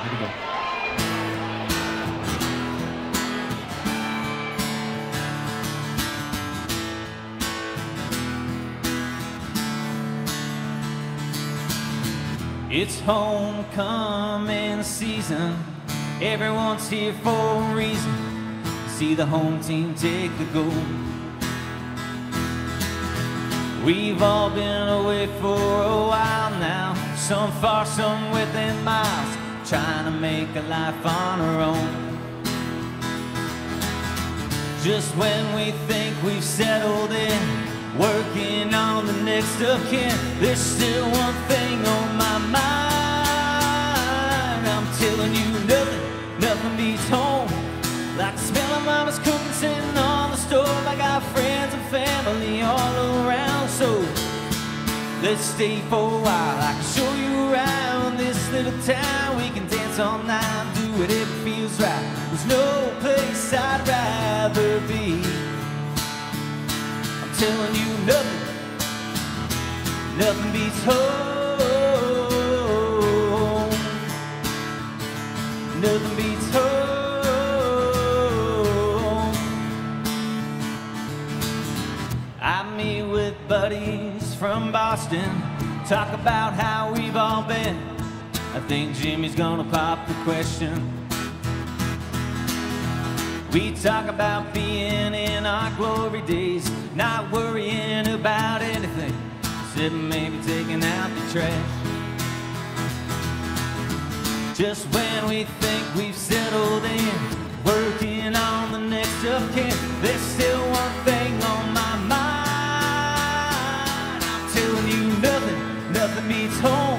Here we go. It's homecoming season. Everyone's here for a reason. See the home team take the goal. We've all been away for a while now. Some far, some within miles. Trying to make a life on our own. Just when we think we've settled in, working on the next of kin, there's still one thing on my mind. I'm telling you, nothing, nothing beats home. Like the smell of mama's cooking sitting on the stove. I got friends and family all around, so let's stay for a while. I can show you around this little town. We can dance all night, do whatever feels right. There's no place I'd rather be. I'm telling you, nothing, nothing beats home. Nothing beats home. I meet with buddies from Boston, talk about how we've all been. I think Jimmy's gonna pop the question. We talk about being in our glory days, not worrying about anything, except maybe taking out the trash. Just when we think we've settled in, working on the next of kin, there's still one thing on my mind. I'm telling you, nothing, nothing beats home.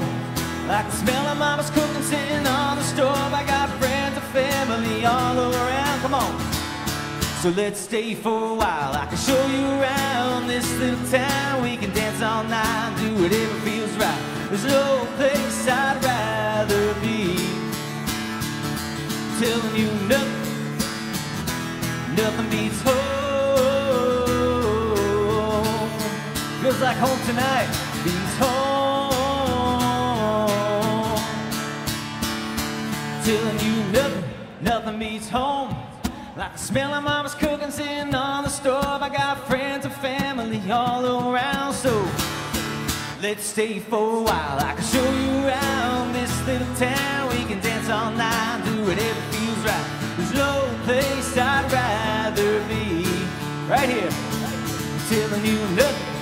Like can smell of mama's cooking sitting on the stove. I got friends and family all around. Come on. So let's stay for a while. I can show you around this little town. We can dance all night, do whatever feels right. There's no place I'd rather be. Telling you nothing, nothing beats home. Feels like home tonight. Beats home. Telling you nothing, nothing beats home. Like the smell of mama's cooking sitting on the stove. I got friends and family all around, so let's stay for a while. I can show you around this little town. We can dance all night, do whatever feels right. There's no place I'd rather be. Right here, I'm telling you nothing,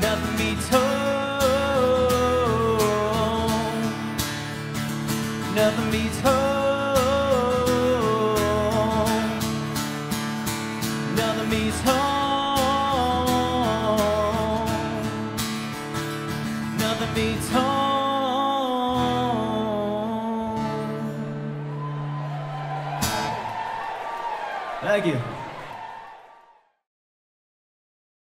nothing beats home. Thank you.